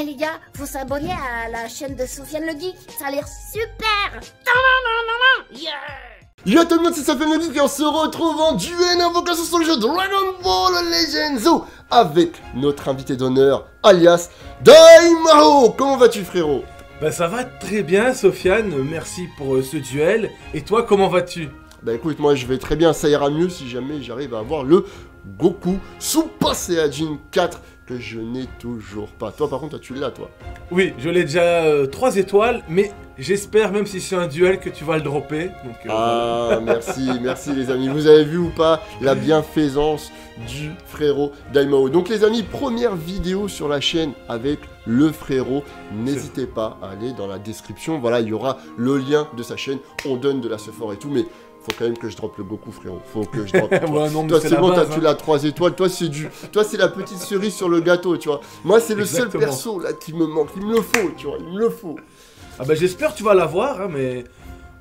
Eh les gars, faut s'abonner à la chaîne de Sofiane le Geek, ça a l'air super. Yeah. Yo tout le monde, c'est Sofiane le Geek et on se retrouve en duel invocation sur le jeu Dragon Ball Legends. Avec notre invité d'honneur, alias Daimao. Comment vas-tu frérot? Bah ça va très bien Sofiane, merci pour euh, ce duel. Et toi comment vas-tu? Bah écoute, moi je vais très bien, ça ira mieux si jamais j'arrive à avoir le Goku Super Saiyajin 4 que je n'ai toujours pas. Toi par contre, tu l'as toi Oui, je l'ai déjà 3 étoiles, mais j'espère même si c'est un duel que tu vas le dropper. Donc, euh. Ah, merci, merci les amis. Vous avez vu ou pas la bienfaisance du frérot Daimao? Donc les amis, première vidéo sur la chaîne avec le frérot. N'hésitez pas à aller dans la description. Voilà, il y aura le lien de sa chaîne. On donne de la sephore et tout, mais faut quand même que je droppe le Goku frérot. Faut que je droppe. Ouais, non, Toi c'est la bon, t'as base, tu hein. l'as 3 étoiles. Toi c'est du, toi c'est la petite cerise sur le gâteau, tu vois. Moi c'est le seul perso là qui me manque. Il me le faut, tu vois. Il me le faut. Ah bah j'espère que tu vas l'avoir, hein, mais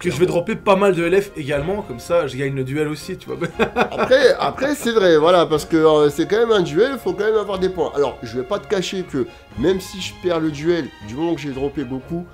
que je vais dropper pas mal de LF également, comme ça je gagne le duel aussi, tu vois. Après, après c'est vrai, voilà, parce que euh, c'est quand même un duel, il faut quand même avoir des points. Alors, je vais pas te cacher que même si je perds le duel, du moment que j'ai droppé beaucoup,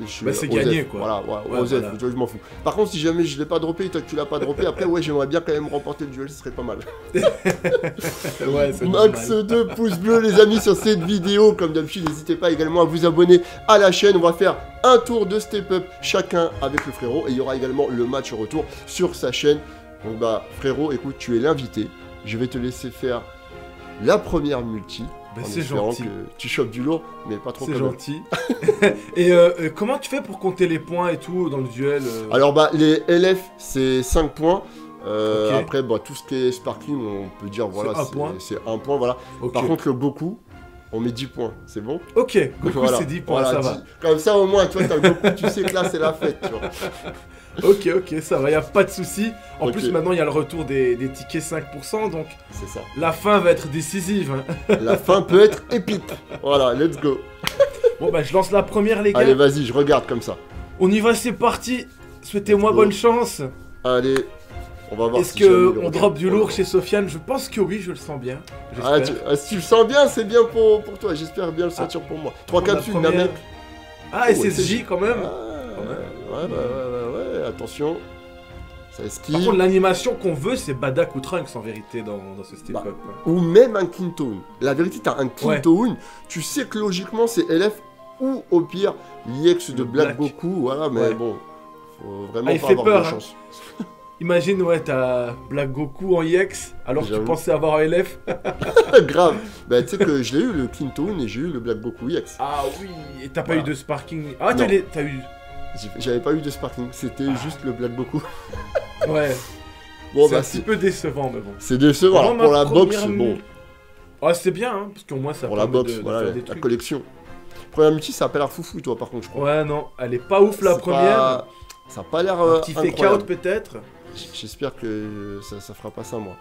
je suis Bah, c'est gagné, quoi. Voilà, ouais, Ouais, Osef, voilà. tu vois, je m'en fous. Par contre, si jamais je l'ai pas droppé et toi que tu l'as pas droppé, après, ouais, j'aimerais bien quand même remporter le duel, ce serait pas mal. ouais, Max normal. 2 pouces bleus, les amis, sur cette vidéo. Comme d'habitude, n'hésitez pas également à vous abonner à la chaîne. On va faire un tour de step-up chacun avec le frérot. Et il y aura également le match retour sur sa chaîne. Donc, bah, frérot, écoute, tu es l'invité. Je vais te laisser faire la première multi. Bah, en c'est gentil. que tu chopes du lourd, mais pas trop C'est gentil. et euh, euh, comment tu fais pour compter les points et tout dans le duel euh Alors, bah, les LF, c'est 5 points. Euh. Après, bah, tout ce qui est sparkling, on peut dire, voilà, un point. c'est un point. Voilà. Par contre, le Goku, on met 10 points. C'est bon ok, Goku Voilà, c'est 10 points, voilà, ça va. Comme ça, au moins, toi, Goku, tu sais que là, c'est la fête, tu vois. Ok, ok, ça va, y a pas de souci. En plus, maintenant, il y a le retour des, des tickets 5%, donc C'est ça. la fin va être décisive. hein. La fin peut être épique. Voilà, let's go. Bon, bah, je lance la première, les gars. Allez, vas-y, je regarde comme ça. On y va, c'est parti. Souhaitez-moi bonne chance. Allez, on va voir Est-ce si que on drop du lourd chez Sofiane Je pense que oui, je le sens bien. Ah, tu, ah, si tu le sens bien, c'est bien pour, pour toi. J'espère bien le sentir pour moi. Trois capsules, première. Namek. Ah, Oh, SSJ quand même. Ah, ouais, ouais, ouais, ouais, ouais, attention. Ça esquive. Par contre, l'animation qu'on veut, c'est Badak ou Trunks en vérité dans, dans ce step Bah. Ou même un Kintoon. La vérité, t'as un Ouais. Kintoon. Tu sais que logiquement, c'est LF ou au pire, l'IX de Black, Black. Goku. Voilà, mais Ouais. bon. Faut vraiment Ah, il pas fait avoir peur, de hein. Imagine, ouais, t'as Black Goku en EX alors que tu pensais avoir un LF. Grave. Bah, tu sais que je l'ai eu le Kintoon et j'ai eu le Black Goku EX. Ah oui, et t'as pas eu de sparking. Ah, t'as eu. J'avais pas eu de sparking, c'était Ah. juste le Black Goku. Ouais, Bon, c'est bah, un petit peu décevant, mais bon. c'est décevant. Alors, pour la box, première bon, mu- Ah, c'est bien, hein, parce qu'au moins ça pour la box, de, voilà, la, collection. Première multi, ça a pas l'air foufou, toi, par contre, je crois. Ouais, non, elle est pas ouf la première. pas- Ça a pas l'air Un euh, petit incroyable. out peut-être. J'espère que ça, ça fera pas ça, moi.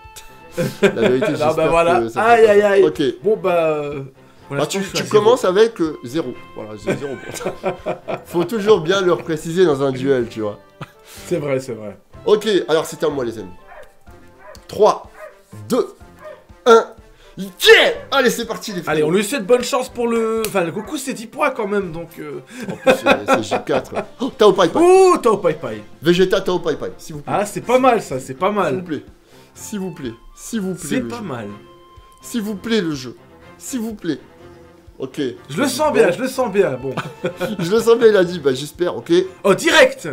La vérité, Ah, j'espère bah voilà. que ça Aïe, pas aïe, ça. aïe. Ok. Bon, bah. euh, Bah, tu je suis tu à zéro. commences avec euh, zéro. Voilà, zé- zéro. Faut toujours bien le préciser dans un duel, tu vois. C'est vrai, c'est vrai. Ok, alors c'est à moi, les amis. 3, 2, 1. Yeah Allez, c'est parti, les Allez, on lui souhaite bonne chance pour le. Enfin, le Goku c'est 10 points quand même, donc. euh, En plus, c'est c'est J4. Oh, Tao Pai Pai. Ouh, Tao Pai Pai. Vegeta Tao Pai Pai, s'il vous plaît. Ah, c'est pas mal ça, c'est pas S'il vous mal. plaît. S'il vous plaît. S'il vous plaît. C'est pas jeu. mal. S'il vous plaît, le jeu. S'il vous plaît. Ok. Je le sens bien, je le sens bien. Bon. Je le sens bien, il a dit. Bah, j'espère, ok. Oh, direct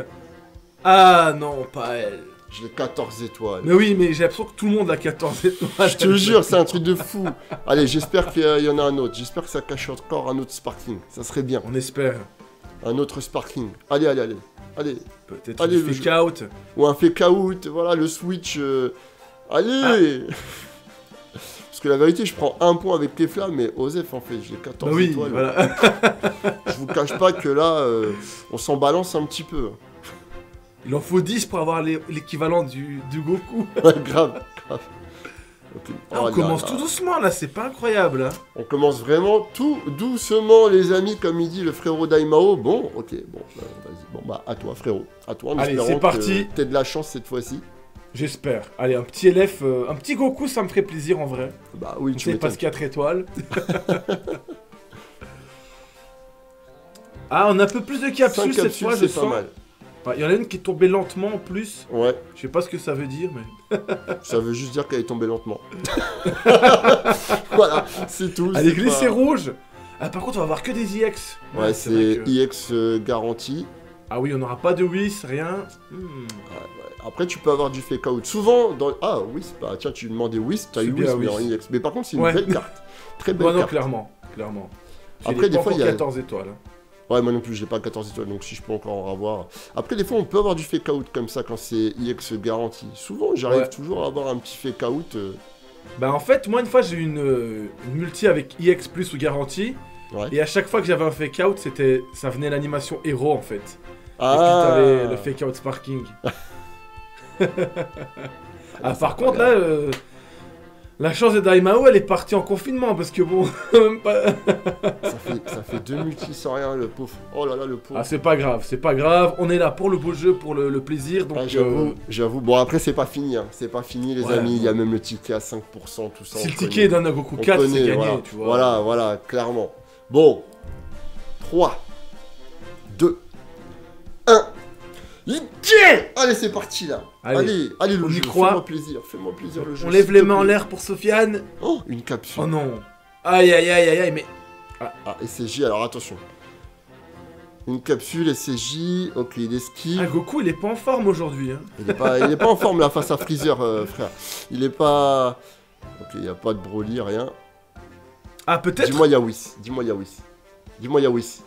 Ah non, pas elle. J'ai 14 étoiles. Mais oui, mais j'ai l'impression que tout le monde a 14 étoiles. Je te jure, c'est un truc de fou. Allez, j'espère qu'il y en a un autre. J'espère que ça cache encore un autre Sparking. Ça serait bien. On espère. Un autre Sparking. Allez, allez, allez. Allez. Peut-être le fake out. Ou un fake out. Voilà, le switch. euh, Allez Ah. Parce que la vérité, je prends un point avec Kefla, mais Osef, en fait, j'ai 14 Bah oui, étoiles. voilà. Je vous cache pas que là, euh, on s'en balance un petit peu. Il en faut 10 pour avoir l'é- l'équivalent du, du Goku. Ouais, grave, grave. Ah, Oh on commence là. tout doucement là, c'est pas incroyable. hein. On commence vraiment tout doucement, les amis, comme il dit le frérot Daimao. Bon, ok, bon, bah, vas-y. Bon, bah, à toi, frérot. À toi, en Allez, c'est parti. T'aies de la chance cette fois-ci. J'espère. Allez, un petit LF, euh, un petit Goku, ça me ferait plaisir en vrai. Bah oui, tu Tu sais, m'étonnes. passe 4 étoiles. Ah, on a un peu plus de 5 capsules cette capsules, fois, je c'est sens. pas mal. Il y en a une qui est tombée lentement en plus. Ouais, Je sais pas ce que ça veut dire, mais. ça veut juste dire qu'elle est tombée lentement. voilà, c'est tout. Elle est glissée pas- rouge Ah, par contre, on va avoir que des IX. Ouais, c'est que- IX euh, garanti. Ah oui, on n'aura pas de whiz, rien. Hmm. Ouais, ouais. Après, tu peux avoir du fake out. Souvent, dans. Ah, oui, bah tiens, tu demandais Whis, t'as eu bien, Whis, mais en. IX. Mais par contre, c'est une belle carte. Très belle Ouais, non, carte. clairement. Clairement. Après, des fois, il y a- 14 étoiles. hein. Ouais, moi non plus, j'ai pas 14 étoiles, donc si je peux encore en avoir. Après, des fois, on peut avoir du fake out comme ça quand c'est IX garanti. Souvent, j'arrive Ouais. toujours à avoir un petit fake out. euh, Bah, en fait, moi, une fois, j'ai eu une, euh, une multi avec IX plus ou garantie. Ouais. Et à chaque fois que j'avais un fake out, c'était, ça venait l'animation héros en fait. Et puis Ah t'avais le fake out sparking. ah, c'est par contre, là, euh, la chance de Daimao, elle est partie en confinement parce que bon, même pas- ça, fait, ça fait deux multis sans rien, le pauvre. Oh là là, le pauvre. ah, c'est pas grave, c'est pas grave. On est là pour le beau jeu, pour le, le plaisir. Donc, Ah, j'avoue, euh, j'avoue. Bon, après, c'est pas fini, hein. C'est pas fini, les Ouais, amis. Il y a même le ticket à 5%, tout ça. si le ticket connaît. donne un Goku On 4, c'est gagné, voilà. tu vois. Voilà, voilà, clairement. Bon. 3, 2, 1. Allez, c'est parti là. Allez, Allez, allez, le on jeu. croit. Fais-moi plaisir, fais-moi plaisir le jeu. on lève les mains en l'air pour Sofiane. Oh, une capsule. Oh non. Aïe aïe aïe aïe aïe, mais. Ah, SCJ, alors attention. Une capsule SCJ, ok, il esquive. Ah, Goku, il est pas en forme aujourd'hui. Hein. Il est pas, il est pas en forme là face à Freezer, euh, frère. Il est pas. Ok, il y a pas de Broly, rien. Ah, peut-être. Dis-moi Yawis, dis-moi Yawis. Dis-moi Yawis.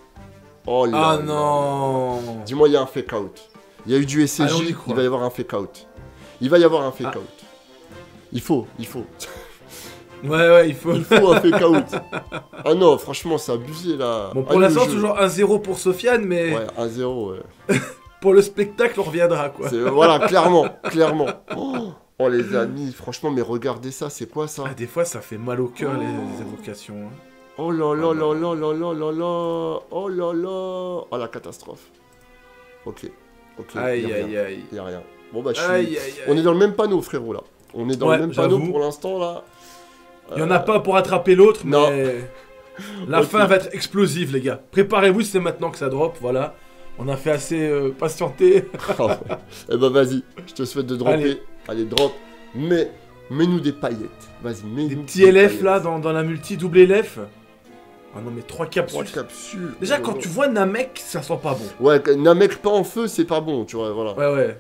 Oh là Ah là. non. Dis-moi, il y a un fake out. Il y a eu du Allez, SCJ, il va y avoir un fake out. Il va y avoir un fake Ah. out. Il faut, il faut. Ouais, ouais, il faut. Il faut un fake out. Ah non, franchement, c'est abusé là. Bon, pour l'instant, toujours 1-0 pour Sofiane, mais Ouais, 1-0, ouais. pour le spectacle, on reviendra, quoi. Voilà, clairement, clairement. Oh, oh, les amis, franchement, mais regardez ça, c'est quoi ça? Ah, des fois, ça fait mal au cœur, les, les évocations. hein. Oh là là là là là là là là Oh là là Oh la catastrophe. Ok. Ok. Aïe, y a aïe, rien. aïe. Y a rien. Bon bah je suis... Aïe, aïe, aïe. On est dans le même panneau frérot là. On est dans Ouais, le même panneau pour l'instant là. Il y en a pas pour attraper l'autre, non. mais. La Ok. fin va être explosive, les gars. Préparez-vous, c'est maintenant que ça drop, voilà. On a fait assez euh, patienter. Ouais. Eh bah vas-y, je te souhaite de dropper. Allez. Allez, drop. Mais mets-nous des paillettes. Vas-y, mets-nous Des petits LF paillettes. là dans, dans la multi double LF. Ah non, mais trois Trois capsules. capsules. Déjà, quand tu vois Namek, ça sent pas bon. Ouais, Namek pas en feu, c'est pas bon, tu vois, voilà. Ouais, ouais.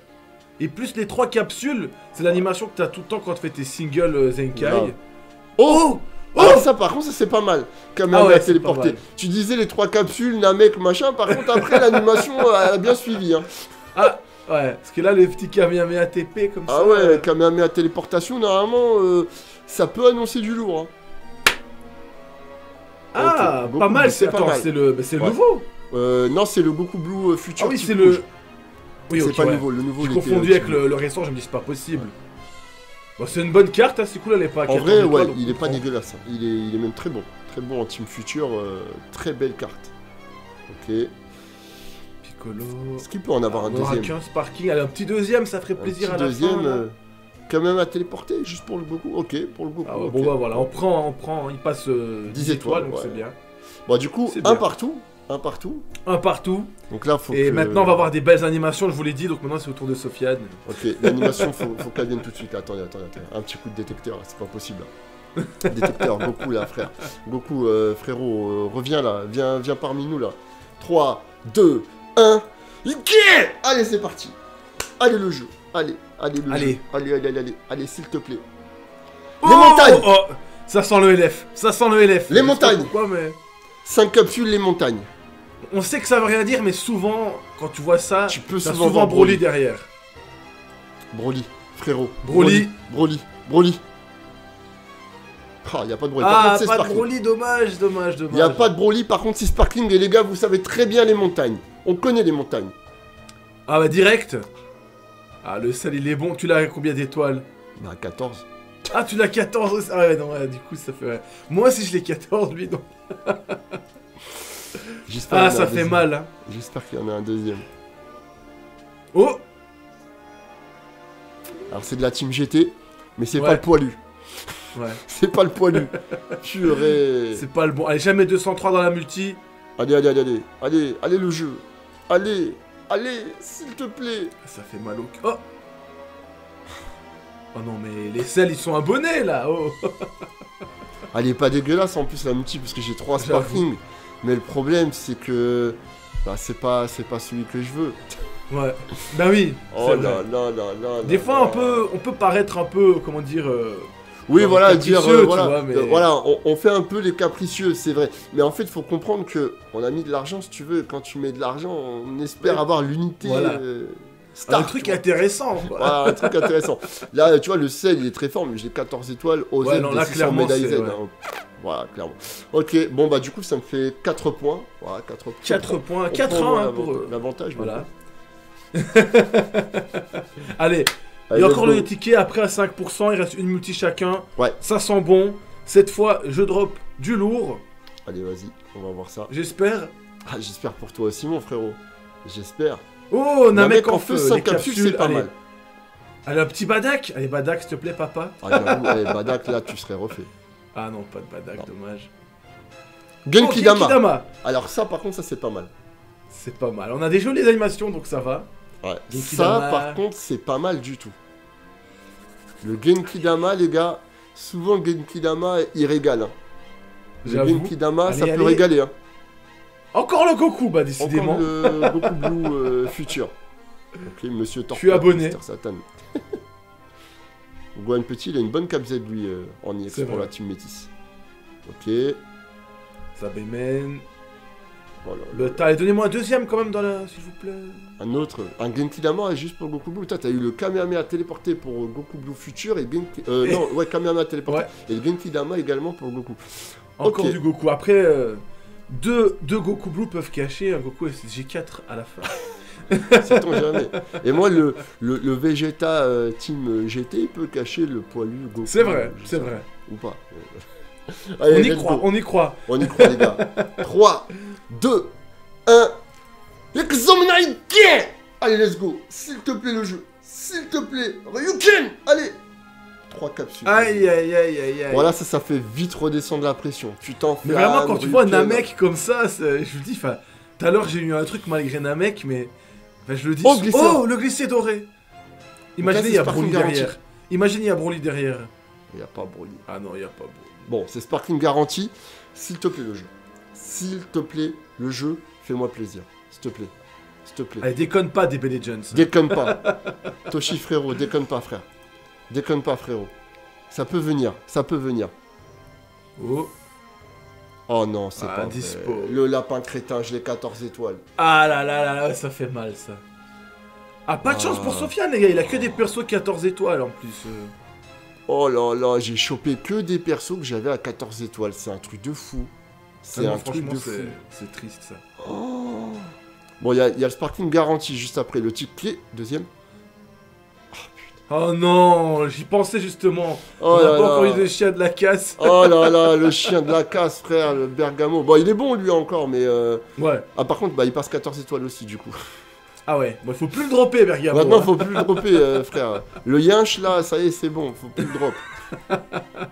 Et plus les trois capsules, c'est l'animation que t'as tout le temps quand tu fais tes singles euh, Zenkai. Oh Oh Ah, ça par contre, ça c'est pas mal. Kamehameha Ah ouais, c'est téléporté. pas mal. Tu disais les trois capsules, Namek, machin. Par contre, après, l'animation, elle a bien suivi. Hein. Ah Ouais, parce que là, les petits Kamehameha TP comme ça. Ah ouais, euh, Kamehameha téléportation, normalement, euh, ça peut annoncer du lourd. Hein. Ah, Goku pas mal, c'est c'est pas attends, mal. c'est le, bah, c'est le Ouais. nouveau. Euh, non, c'est le Goku Blue euh, Future. Ah oui, c'est le. c'est pas ouais. nouveau. Le nouveau, J'ai confondu euh, avec le, le récent, je me dis c'est pas possible. Bon, c'est une bonne carte, hein, c'est cool, elle est pas En 14 vrai, ouais, donc il est pas prend. dégueulasse. hein. Il, est, il est même très bon. Très bon en Team Future. euh, très belle carte. Ok. Piccolo. Est-ce qu'il peut en avoir un deuxième? qu'un Sparking. Allez, un petit deuxième, ça ferait Un plaisir petit à la deuxième. fin. là. euh, Kamehameha téléporté, juste pour le Goku. Ok, pour le Goku. Ah ouais. Bon, bah voilà, on prend, on prend, il passe euh, 10 10 étoiles, étoiles, donc ouais. c'est bien. Bon, du coup, un bien. partout. Un partout. Un partout. Donc là, faut Et que... maintenant, on va avoir des belles animations, je vous l'ai dit, donc maintenant c'est au tour de Sofiane. Ok, l'animation, faut, faut qu'elle vienne tout de suite. Attendez, attendez, attendez. Un petit coup de détecteur, c'est pas possible. là. détecteur, Goku là, frère. Goku, euh, frérot, euh, reviens là, viens, viens parmi nous là. 3, 2, 1. Ok Allez, c'est parti. Allez, le jeu. Allez, allez, le Allez. jeu. Allez, allez, allez, allez, allez, s'il te plaît. Oh, montagnes oh, Ça sent le LF, ça sent le LF. Les montagnes. Pourquoi, mais... 5 capsules, les montagnes. On sait que ça veut rien dire, mais souvent, quand tu vois ça, Tu peux souvent, souvent voir Broly derrière. Broly, frérot. Broly. Broly, Broly. Ah, y a pas de Broly. Par Ah, contre, pas de. Broly, dommage, dommage, dommage. Il n'y a pas de Broly, par contre c'est Sparkling et les gars vous savez très bien les montagnes. On connaît les montagnes. Ah bah direct Ah, le sel, il est bon. Tu l'as combien d'étoiles? Bah 14. Ah, tu l'as 14 aussi. Ah ouais, non, ouais, du coup, ça fait... ouais. Moi aussi, je l'ai 14, lui, donc... J'espère Ah, ça fait deuxième. mal, hein. J'espère qu'il y en a un deuxième. Oh Alors c'est de la team GT, mais c'est Ouais. pas le poilu. Ouais, C'est pas le poilu. Purée. c'est pas le bon. Allez, jamais 203 dans la multi. Allez, allez, allez, allez, allez, allez le jeu. Allez, allez, s'il te plaît. Ça fait mal au cœur. Oh Oh non, mais les selles, ils sont abonnés là oh. Elle est pas dégueulasse en plus la multi parce que j'ai trois sparkling. Mais le problème c'est que bah, c'est pas c'est pas celui que je veux. Ouais. Bah oui, Oh là là là là. Des fois, on peut, on peut paraître un peu, comment dire... euh, Oui voilà dire euh, voilà vois, mais- voilà on, on fait un peu les capricieux c'est vrai. Mais en fait faut comprendre que on a mis de l'argent si tu veux quand tu mets de l'argent on espère Ouais. avoir l'unité Voilà. euh, star. un truc intéressant. Voilà, un truc intéressant. Là, tu vois, le sel, il est très fort, mais j'ai 14 étoiles aux Ouais, aides non, là, 600 clairement, Z. hein. Voilà, clairement. Ok, bon, bah, du coup, ça me fait 4 points. Voilà, 4 points. 4 points, On 4 prend ans hein, l'avant- pour eux. L'avantage, Voilà. Allez. Il Allez, y a encore go. le ticket, après à 5%, il reste une multi chacun. Ouais. Ça sent bon. Cette fois, je drop du lourd, Allez, vas-y, on va voir ça. j'espère. Ah, j'espère pour toi aussi, mon frérot. J'espère. Oh, Namek en feu, 5 les capsules, capsules, c'est pas allez. mal. Allez, un petit badak. Allez, badak, s'il te plaît, papa. Ah, j'avoue, eh, Badak, là, tu serais refait. Ah non, pas de badak, Non. dommage. Genki Oh. Genkidama. Alors, ça, par contre, ça, c'est pas mal. C'est pas mal. On a des jolies animations, donc ça va. Ouais. Ça, par contre, c'est pas mal du tout. Le Genki Dama, les gars, souvent le Genki Dama, il régale. hein. Le J'avoue. Genki Dama, Allez, ça peut régaler. Hein. Encore le Goku, bah Encore décidément. le Goku Blue euh, Future. Ok, Monsieur Torped, suis abonné. Satan. Gohan Petit, il a une bonne cap Z, lui, euh, en IX pour vrai. la team Métis. Ok. Sabemen. Voilà. Le ta- donnez-moi un deuxième quand même dans la. S'il vous plaît. Un autre, un Genki Dama juste pour Goku Blue. Toi, t'as eu le Kamehameha téléporté pour euh, Goku Blue Future et Genki. Euh, Et- non, ouais, Kamehameha téléporté. Ouais. Et le Genki Dama également pour Goku. Encore du Goku. Après, euh, deux, deux Goku Blue peuvent cacher un Goku SSG4 à la fin. Sait-on jamais. Et moi, le, le, le Vegeta euh, Team GT, il peut cacher le poilu Goku. C'est vrai, c'est vrai. Ou pas. On y croit, on y croit. On y croit, les gars. 3, 2, 1. Exominate Allez, let's go. S'il te plaît, le jeu. S'il te plaît. Ryuken Allez 3 capsules. Aïe aïe aïe aïe aïe. Voilà, ça, ça fait vite redescendre la pression. Tu t'en fais Mais vraiment, quand tu vois Namek comme ça, je vous dis, enfin, tout à l'heure j'ai eu un truc malgré Namek, mais enfin, je le dis. Oh, oh, le glissé doré Imaginez, il y a Broly derrière. Imaginez, il y a Broly derrière. Il n'y a pas Broly. Ah non, il y a pas Broly. Bon, c'est Sparkling garanti. S'il te plaît, le jeu. S'il te plaît, le jeu, fais-moi plaisir. S'il te plaît. S'il te plaît. Allez, déconne pas, DB Legends. Déconne pas. Toshi frérot, déconne pas frère. Déconne pas frérot. Ça peut venir, ça peut venir. Oh. Oh non, c'est Ah, pas dispo. vrai. Le lapin crétin, je l'ai 14 étoiles. Ah là là là là, ça fait mal ça. Ah, pas de chance Ah. pour Sofiane, les gars, il a que des persos 14 étoiles en plus. euh. Oh là là, j'ai chopé que des persos que j'avais à 14 étoiles. C'est un truc de fou. C'est un truc de fou. c'est triste ça. Oh. Bon, il y, y a le Sparkling garanti juste après. Le ticket, deuxième. Oh non, j'y pensais justement. Oh On là a pas encore là. eu de chien de la casse. Oh là là, le chien de la casse, frère, le bergamo. Bon, il est bon lui encore, mais. euh, Ouais. Ah, par contre, bah, il passe 14 étoiles aussi, du coup. Ah ouais, bon, il faut plus le dropper, Bergamo. Maintenant, hein. faut plus le dropper, euh, frère. Le yinch, là, ça y est, c'est bon, faut plus le drop.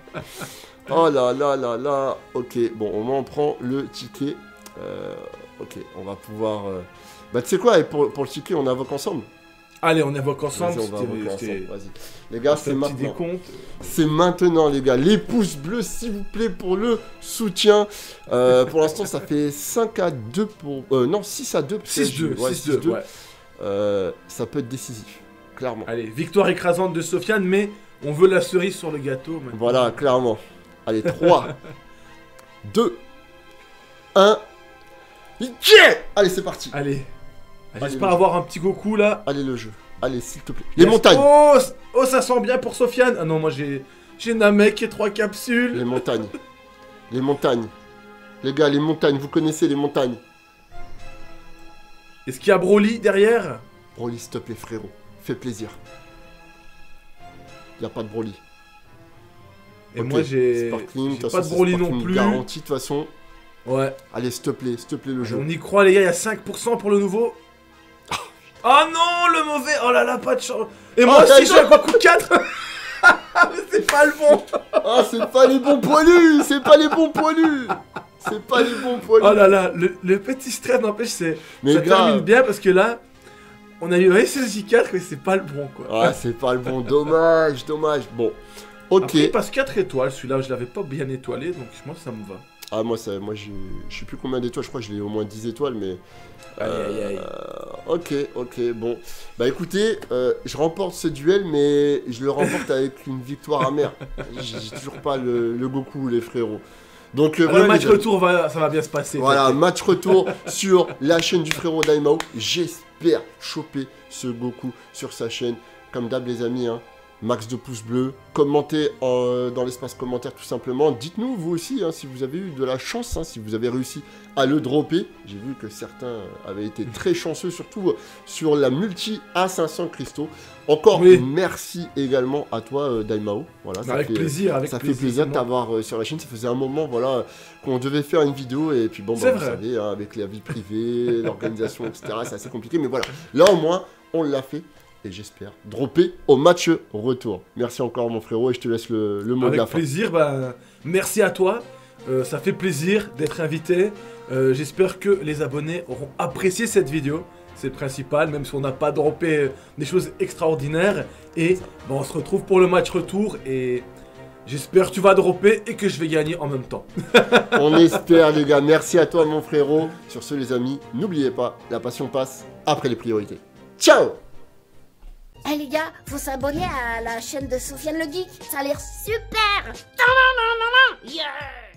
Oh là là là là. Ok, bon, au moins, on prend le ticket. Euh, ok, on va pouvoir. euh, Bah, tu sais quoi, et pour, pour le ticket, on invoque ensemble. Allez, on évoque ensemble. Vas-y, on va c'était- invoquer c'était- ensemble. Vas-y. Les gars, c'était c'est un petit maintenant. décompte. C'est maintenant, les gars. Les pouces bleus, s'il vous plaît, pour le soutien. Euh, pour l'instant, ça fait 5 à 2 pour. Euh, non, 6 à 2. 6-2, Ouais, 6-2, 6-2. ouais. Euh, ça peut être décisif, clairement. Allez, victoire écrasante de Sofiane, mais on veut la cerise sur le gâteau. maintenant. Voilà, clairement. Allez, 3, 2, 1. Allez, c'est parti. Allez. J'espère avoir un petit Goku là. Allez, le jeu. Allez, s'il te plaît. Les Yes. montagnes. Oh, oh, ça sent bien pour Sofiane. Ah non, moi j'ai j'ai Namek et trois capsules. Les montagnes. Les montagnes. Les gars, les montagnes. Vous connaissez les montagnes. Est-ce qu'il y a Broly derrière? Broly, s'il te plaît, frérot. Fais plaisir. Y a pas de Broly. Et moi j'ai pas de Broly non plus. Garantie, de toute façon. Ouais. Allez, s'il te plaît, s'il te plaît, le jeu. On y croit les gars, il y a 5% pour le nouveau. Oh non, le mauvais. Oh là là, pas de chance. Et moi Oh, aussi j'ai un Goku 4. Mais c'est pas le bon. Ah, c'est pas les bons poilus C'est pas les bons poilus c'est pas les bons points. Oh là là, le, le petit stress n'empêche, c'est Mais ça termine bien parce que là, on a eu un SSJ4 mais c'est pas le bon quoi. Ah, c'est pas le bon. Dommage, dommage. Bon. Ok. Après, il passe 4 étoiles, celui-là je l'avais pas bien étoilé donc moi ça me va. Ah, moi, ça, moi je sais plus combien d'étoiles. Je crois que j'ai au moins 10 étoiles, mais. Aïe aïe aïe. Euh, ok, ok, bon. Bah écoutez, euh, je remporte ce duel, mais je le remporte avec une victoire amère. J'ai toujours pas le, le Goku, les frérots. Donc euh, Ah, voilà, le match retour va, ça va bien se passer. Voilà, match retour sur la chaîne du frérot Daimao. J'espère choper ce Goku sur sa chaîne. Comme d'hab, les amis, hein, max de pouces bleus. Commentez en- dans l'espace commentaire tout simplement. Dites-nous, vous aussi, hein, si vous avez eu de la chance, hein, si vous avez réussi à le dropper. J'ai vu que certains avaient été très chanceux, surtout euh, sur la multi A500 cristaux. Encore Oui. merci également à toi, euh, Daimao. Voilà, ça avec fait- plaisir, avec ça fait plaisir. de t'avoir euh, sur la chaîne. Ça faisait un moment, voilà, qu'on devait faire une vidéo et puis bon, bah, vous savez, hein, avec la vie privée, l'organisation, etc. C'est assez compliqué, mais voilà. Là au moins, on l'a fait et j'espère dropper au match retour. Merci encore mon frérot et je te laisse le, le mot de Avec la fin. plaisir, ben, merci à toi. Euh, ça fait plaisir d'être invité. Euh, J'espère que les abonnés auront apprécié cette vidéo. C'est le principal, même si on n'a pas droppé des choses extraordinaires. Et ben, on se retrouve pour le match retour. Et j'espère que tu vas dropper et que je vais gagner en même temps. On espère les gars. Merci à toi mon frérot. Sur ce les amis, n'oubliez pas, la passion passe après les priorités. Ciao Eh les gars, faut s'abonner à la chaîne de Sofiane le Geek. Ça a l'air super. Yeah